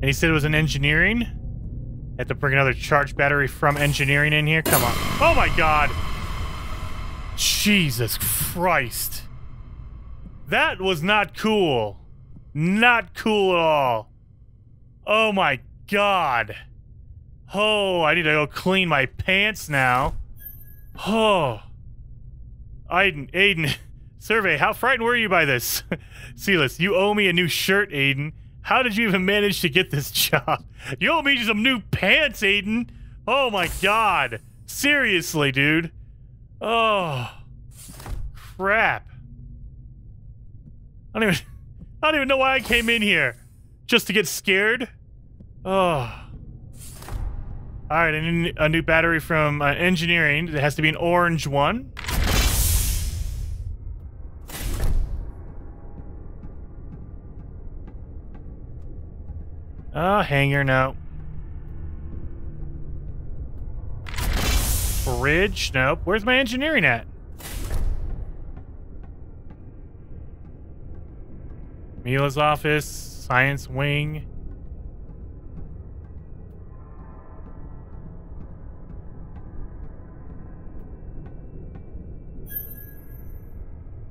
And he said it was an engineering. Had to bring another charge battery from engineering in here. Come on. Oh my god. Jesus Christ. That was not cool. Not cool at all. Oh my god. Oh, I need to go clean my pants now. Oh. Aiden, Aiden, survey, how frightened were you by this? Silas, you owe me a new shirt, Aiden. How did you even manage to get this job? You owe me some new pants, Aiden. Oh my god. Seriously, dude. Oh. Crap. I don't even I don't even know why I came in here. Just to get scared? Oh. Alright, a new, a new battery from uh, engineering. It has to be an orange one. Ah, hangar, no. Bridge? nope. Where's my engineering at? Mila's office, science wing.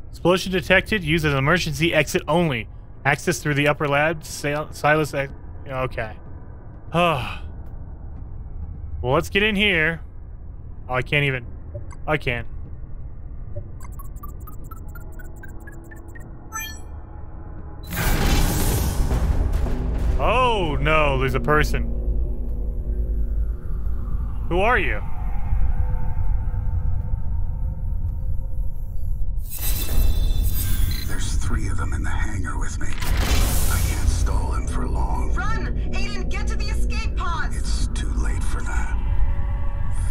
Explosion detected. Use as an emergency exit only. Access through the upper lab. Silas. Okay. Well, let's get in here. Oh, I can't even. I can't. Oh, no, there's a person. Who are you? There's three of them in the hangar with me. I stall him for long. Run! Aiden, get to the escape pods! It's too late for that.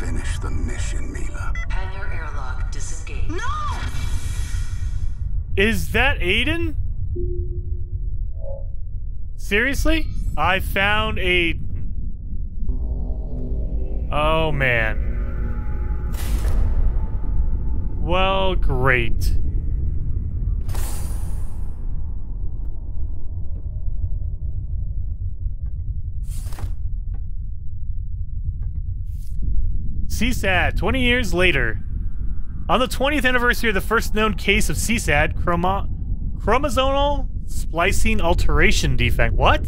Finish the mission, Mila. Hangar airlock disengaged. No! Is that Aiden? Seriously? I found a... Oh, man. Well, great. CSAD, 20 years later. On the 20th anniversary of the first known case of CSAD, chroma chromosomal Splicing alteration defect. What?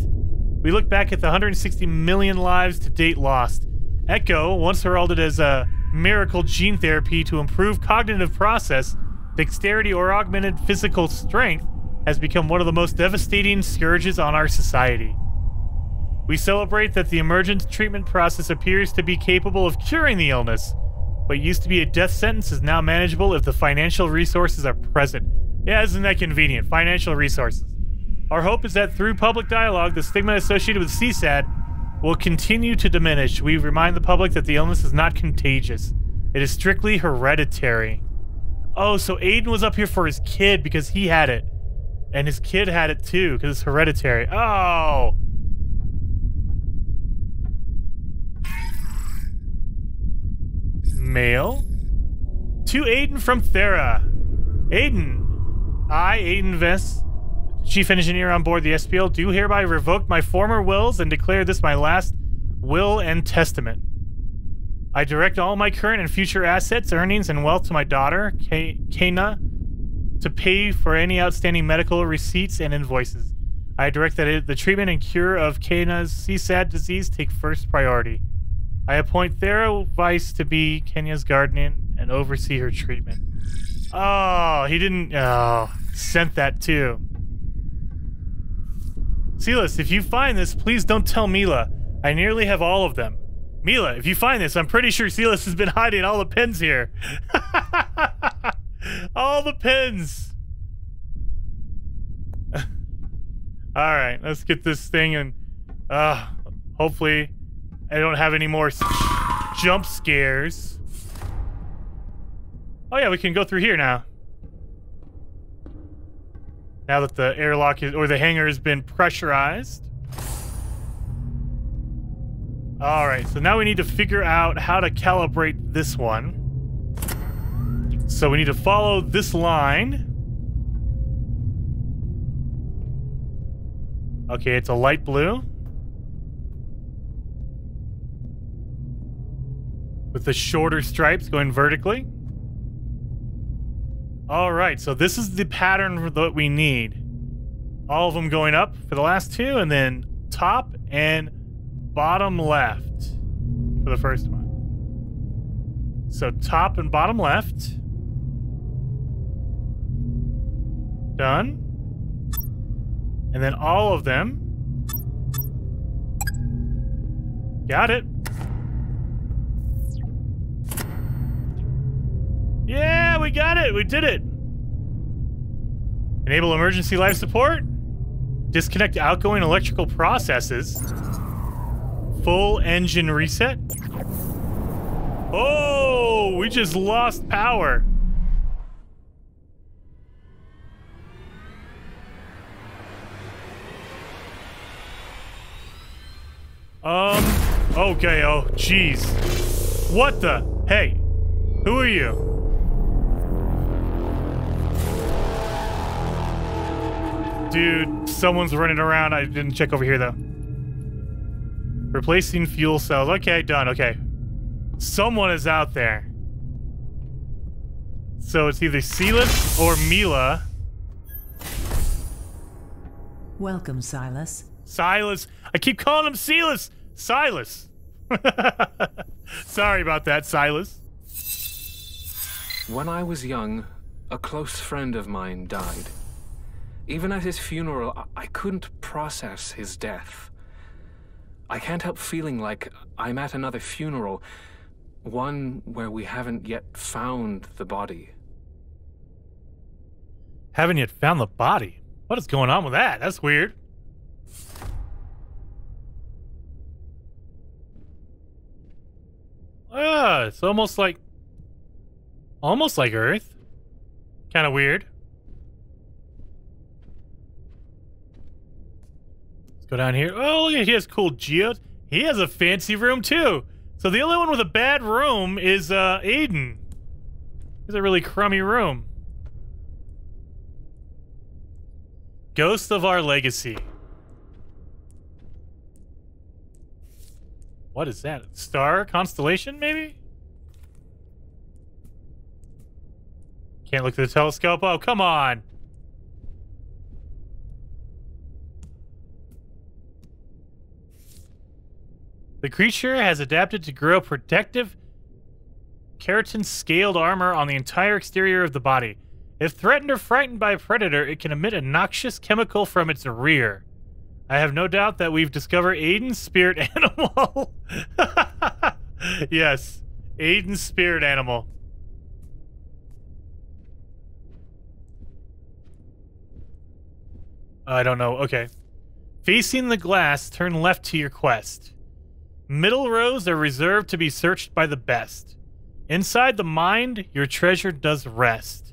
We look back at the 160 million lives to date lost. Echo, once heralded as a miracle gene therapy to improve cognitive process, dexterity, or augmented physical strength, has become one of the most devastating scourges on our society. We celebrate that the emergent treatment process appears to be capable of curing the illness. What used to be a death sentence is now manageable if the financial resources are present. Yeah, isn't that convenient? Financial resources. Our hope is that through public dialogue, the stigma associated with CSAD will continue to diminish. We remind the public that the illness is not contagious. It is strictly hereditary. Oh, so Aiden was up here for his kid because he had it. And his kid had it too because it's hereditary. Oh! Mail? To Aiden from Thera. Aiden, I, Aiden Vess, Chief Engineer on board the SPL, do hereby revoke my former wills and declare this my last will and testament. I direct all my current and future assets, earnings, and wealth to my daughter, Kana, to pay for any outstanding medical receipts and invoices. I direct that it, the treatment and cure of Kana's CSAD disease take first priority. I appoint Thera Vess to be Kenya's guardian and oversee her treatment. Oh, he didn't. Oh, sent that too. Silas, if you find this, please don't tell Mila. I nearly have all of them. Mila, if you find this, I'm pretty sure Silas has been hiding all the pins here. all the pins. all right, let's get this thing and uh, hopefully I don't have any more jump scares. Oh yeah, we can go through here now. Now that the airlock is, or the hangar has been pressurized. Alright, so now we need to figure out how to calibrate this one. So we need to follow this line. Okay, it's a light blue. With the shorter stripes going vertically. All right, so this is the pattern that we need. All of them going up for the last two, and then top and bottom left for the first one. So top and bottom left. Done. And then all of them. Got it. We got it. We did it. Enable emergency life support. Disconnect outgoing electrical processes. Full engine reset. Oh, we just lost power. Um, okay, oh, jeez. What the? Hey, who are you? Dude, someone's running around. I didn't check over here, though. Replacing fuel cells. Okay, done. Okay. Someone is out there. So it's either Silas or Mila. Welcome, Silas. Silas. I keep calling him Silas. Silas. Sorry about that, Silas. When I was young, a close friend of mine died. Even at his funeral, I- couldn't process his death. I can't help feeling like I'm at another funeral, one where we haven't yet found the body. Haven't yet found the body. What is going on with that? That's weird. Ah, it's almost like almost like Earth. Kind of weird. Go down here. Oh, look at he has cool geodes. He has a fancy room too. So the only one with a bad room is uh Aiden. He's a really crummy room. Ghost of Our Legacy. What is that? Star constellation, maybe? Can't look through the telescope. Oh, come on. The creature has adapted to grow protective keratin scaled armor on the entire exterior of the body. If threatened or frightened by a predator, it can emit a noxious chemical from its rear. I have no doubt that we've discovered Aiden's spirit animal. yes, Aiden's spirit animal. I don't know. Okay. Facing the glass, turn left to your quest. Middle rows are reserved to be searched by the best. Inside the mind, your treasure does rest.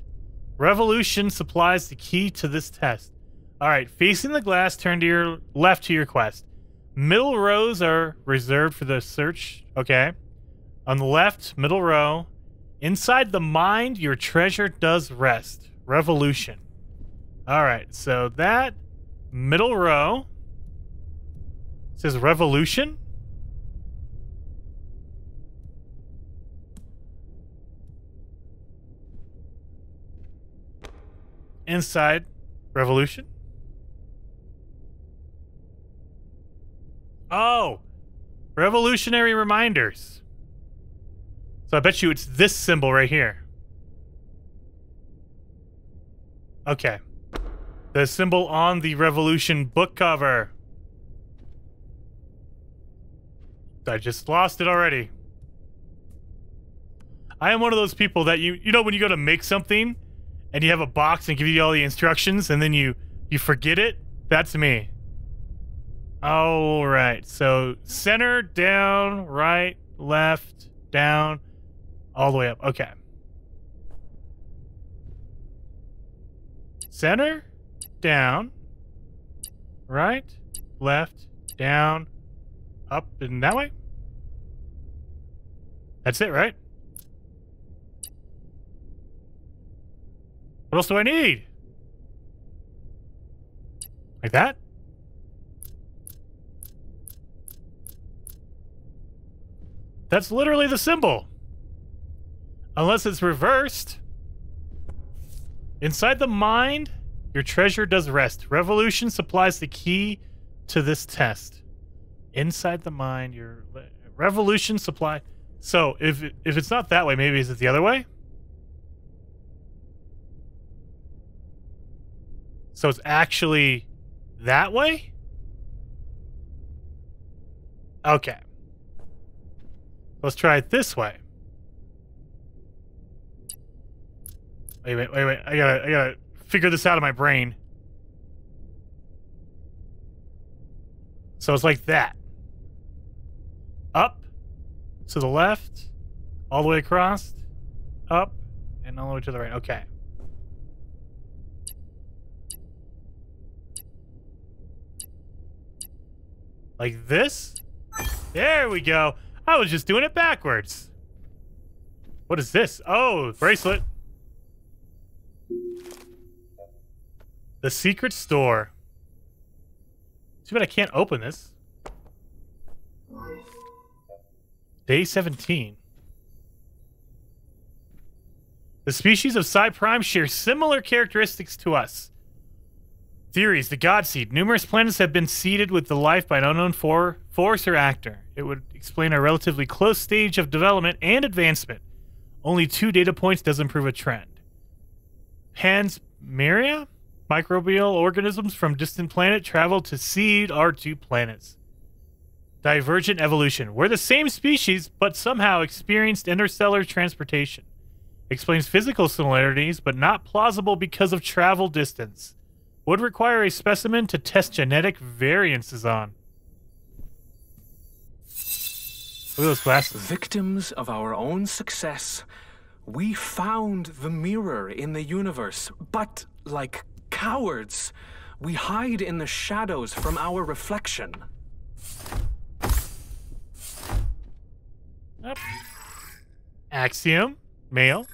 Revolution supplies the key to this test. All right, facing the glass, turn to your left to your quest. Middle rows are reserved for the search. Okay. On the left, middle row. Inside the mind, your treasure does rest. Revolution. All right, so that middle row says revolution. Inside revolution. Oh, revolutionary reminders. So I bet you it's this symbol right here. Okay. The symbol on the Revolution book cover. I just lost it already. I am one of those people that you you know when you go to make something and you have a box and give you all the instructions and then you you forget it? That's me. All right. So center, down, right, left, down, all the way up. Okay. Center, down, right, left, down, up, and that way. That's it, right? What else do I need? Like that? That's literally the symbol. Unless it's reversed. Inside the mind, your treasure does rest. Revolution supplies the key to this test. Inside the mind, your revolution supply. So if if it's not that way, maybe is it the other way? So it's actually that way? Okay. Let's try it this way. Wait, wait, wait, wait. I gotta, I gotta figure this out of my brain. So it's like that. Up, to the left, all the way across, up, and all the way to the right. Okay. Like this? There we go. I was just doing it backwards. What is this? Oh, bracelet. The secret store. Too bad I can't open this. Day 17. The species of Psi Prime share similar characteristics to us. Theories, the God Seed. Numerous planets have been seeded with the life by an unknown for force or actor. It would explain a relatively close stage of development and advancement. Only two data points doesn't prove a trend. Panspermia? Microbial organisms from distant planet travel to seed our two planets. Divergent evolution. We're the same species, but somehow experienced interstellar transportation. Explains physical similarities, but not plausible because of travel distance would require a specimen to test genetic variances on. Look at those glasses. Victims of our own success, we found the mirror in the universe, but like cowards, we hide in the shadows from our reflection. Yep. Axiom, mail.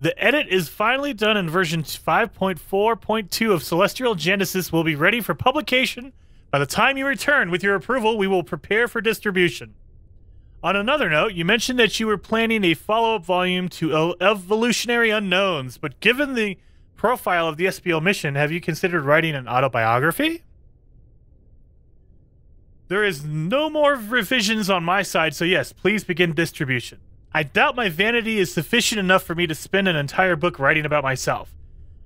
The edit is finally done and version 5.4.2 of Celestial Genesis will be ready for publication. By the time you return with your approval, we will prepare for distribution. On another note, you mentioned that you were planning a follow-up volume to Evolutionary Unknowns, but given the profile of the SPL mission, have you considered writing an autobiography? There is no more revisions on my side, so yes, please begin distribution. I doubt my vanity is sufficient enough for me to spend an entire book writing about myself.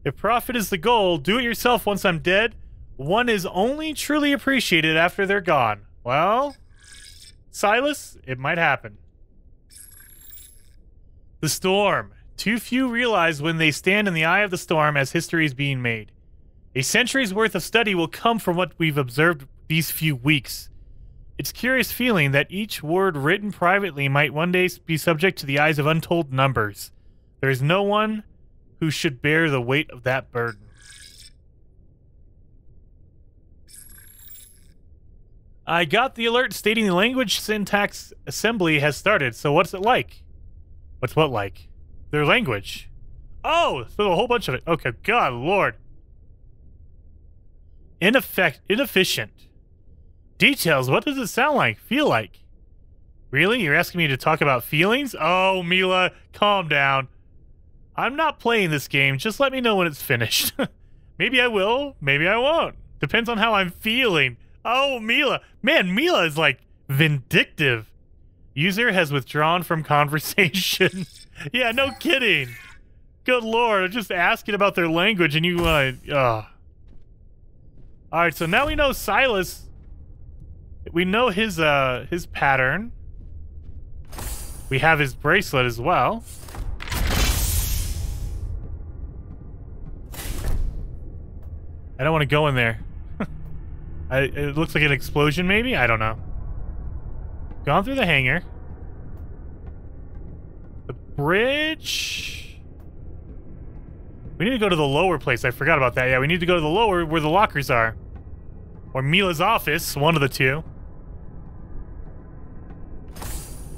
If profit is the goal, do it yourself once I'm dead. One is only truly appreciated after they're gone. Well, Silas, it might happen. The storm. Too few realize when they stand in the eye of the storm as history is being made. A century's worth of study will come from what we've observed these few weeks. It's curious feeling that each word written privately might one day be subject to the eyes of untold numbers. There is no one who should bear the weight of that burden. I got the alert stating the language syntax assembly has started, so what's it like? What's what like? Their language. Oh, so a whole bunch of it. Okay, God, Lord. Ineffect, inefficient. Details, what does it sound like? Feel like? Really? You're asking me to talk about feelings? Oh, Mila, calm down. I'm not playing this game. Just let me know when it's finished. maybe I will, maybe I won't. Depends on how I'm feeling. Oh, Mila. Man, Mila is like vindictive. User has withdrawn from conversation. yeah, no kidding. Good lord, I'm just asking about their language and you to... Uh. Alright, so now we know Silas we know his uh his pattern. We have his bracelet as well. I don't want to go in there. I, it looks like an explosion, maybe? I don't know. Gone through the hangar. The bridge... We need to go to the lower place. I forgot about that. Yeah, we need to go to the lower where the lockers are. Or Mila's office, one of the two.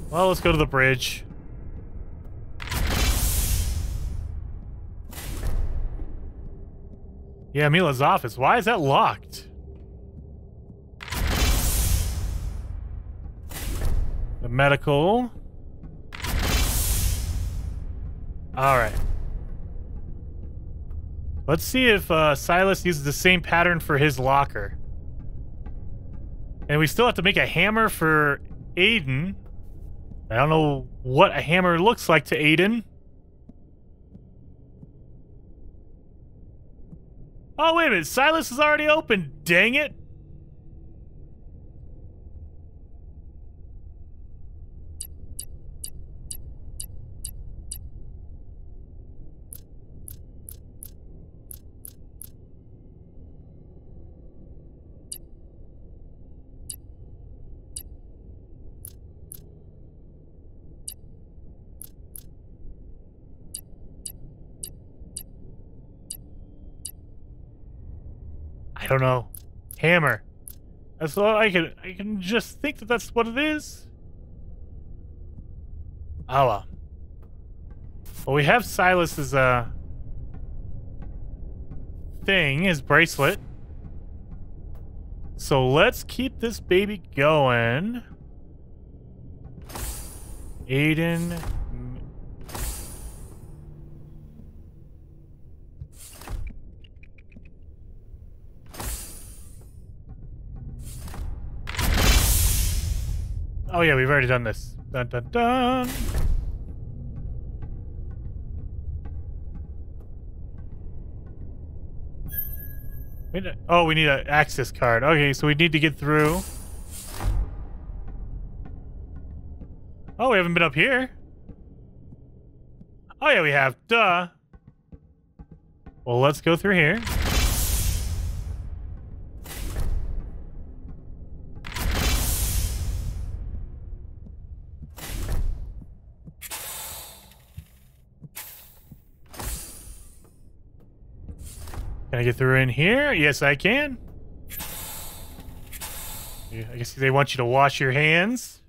Well, let's go to the bridge. Yeah, Mila's office. Why is that locked? The medical. All right. Let's see if uh, Silas uses the same pattern for his locker. And we still have to make a hammer for Aiden. I don't know what a hammer looks like to Aiden. Oh, wait a minute. Silas is already open. Dang it. I don't know. Hammer. That's all I can. I can just think that that's what it is. Well. Well, we have Silas's uh thing, his bracelet. So let's keep this baby going. Aiden. Oh yeah, we've already done this. Dun dun dun. We need- oh, we need an access card. Okay, so we need to get through. Oh, we haven't been up here. Oh yeah, we have. Duh. Well, let's go through here. Can I get through in here? Yes, I can. I guess they want you to wash your hands.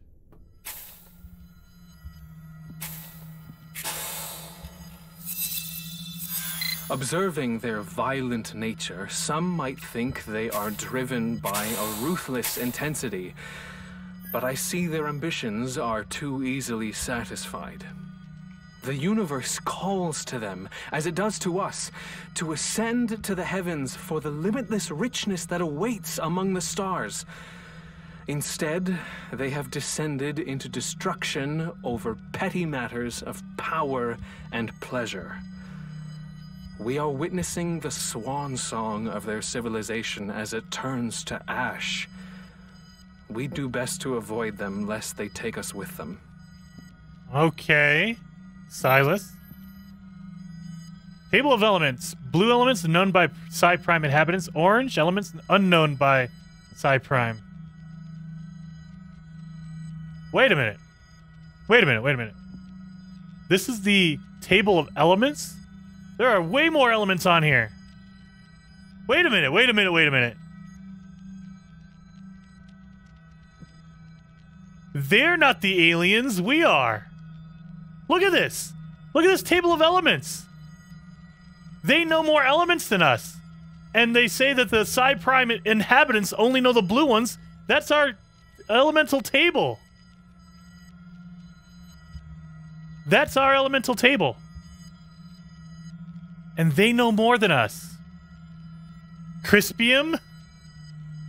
Observing their violent nature, some might think they are driven by a ruthless intensity, but I see their ambitions are too easily satisfied. The universe calls to them, as it does to us, to ascend to the heavens for the limitless richness that awaits among the stars. Instead, they have descended into destruction over petty matters of power and pleasure. We are witnessing the swan song of their civilization as it turns to ash. We do best to avoid them lest they take us with them. Okay. Silas. Table of elements. Blue elements known by Psi Prime inhabitants. Orange elements unknown by Psi Prime. Wait a minute. Wait a minute. Wait a minute. This is the table of elements? There are way more elements on here. Wait a minute. Wait a minute. Wait a minute. They're not the aliens. We are. Look at this. Look at this table of elements. They know more elements than us. And they say that the Psi Prime inhabitants only know the blue ones. That's our elemental table. That's our elemental table. And they know more than us. Crispium?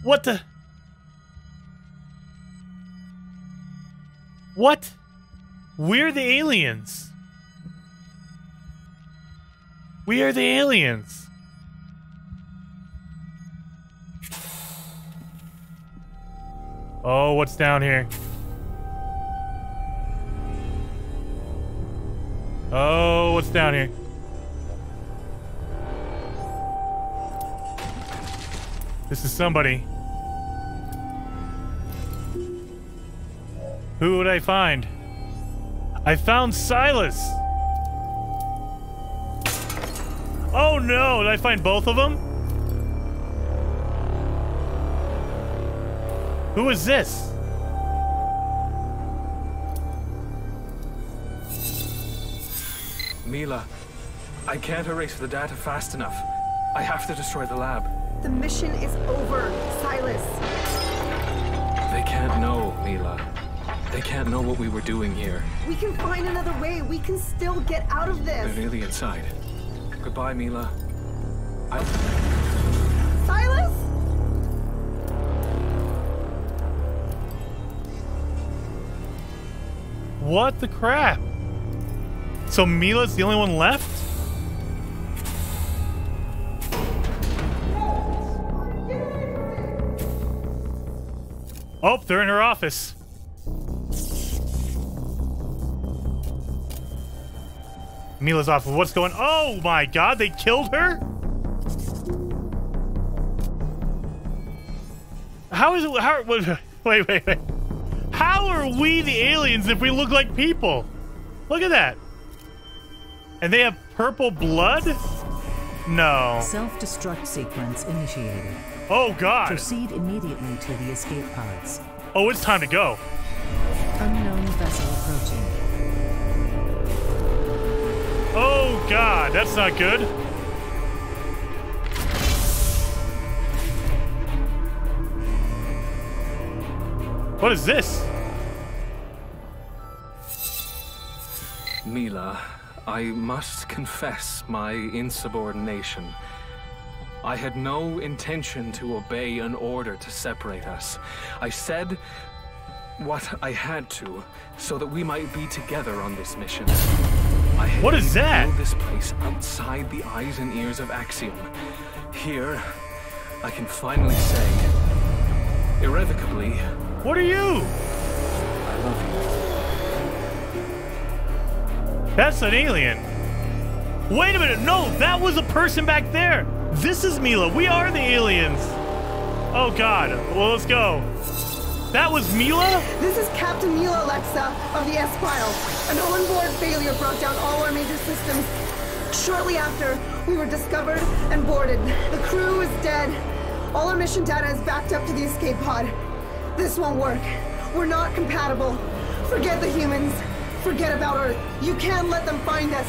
What the? What? We're the aliens. We are the aliens. Oh, what's down here? Oh, what's down here? This is somebody. Who would I find? I found Silas! Oh no! Did I find both of them? Who is this? Mila, I can't erase the data fast enough. I have to destroy the lab. The mission is over, Silas. They can't know, Mila. They can't know what we were doing here. We can find another way. We can still get out of this. They're nearly inside. Goodbye, Mila. I... Silas? What the crap? So Mila's the only one left? Oh, they're in her office. Mila's office. What's going? Oh my God! They killed her. How is it? How? Wait, wait, wait. How are we the aliens if we look like people? Look at that. And they have purple blood? No. Self-destruct sequence initiated. Oh God. Proceed immediately to the escape pods. Oh, it's time to go. Unknown vessel approaching. Oh God, that's not good. What is this? Mila, I must confess my insubordination. I had no intention to obey an order to separate us. I said what I had to so that we might be together on this mission. What is that? this place outside the eyes and ears of Axiom. Here, I can finally say, irrevocably, What are you? I love you. That's an alien. Wait a minute. No, that was a person back there. This is Mila. We are the aliens. Oh God. Well, let's go. That was Mila? This is Captain Mila Alexa of the S-File. An onboard failure brought down all our major systems. Shortly after, we were discovered and boarded. The crew is dead. All our mission data is backed up to the escape pod. This won't work. We're not compatible. Forget the humans. Forget about Earth. You can't let them find us.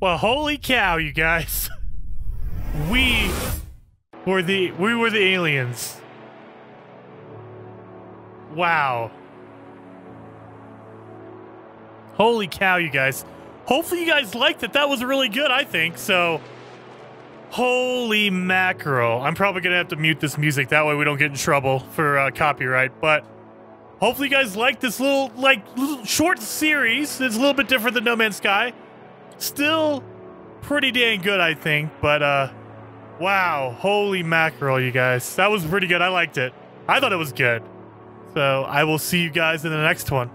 Well, holy cow, you guys. We were the we were the aliens. Wow. Holy cow, you guys. Hopefully you guys liked it. That was really good, I think. So Holy mackerel. I'm probably going to have to mute this music that way we don't get in trouble for uh, copyright, but hopefully you guys like this little like little short series. It's a little bit different than No Man's Sky still pretty dang good, I think. But uh, wow, holy mackerel, you guys, that was pretty good. I liked it. I thought it was good. So I will see you guys in the next one.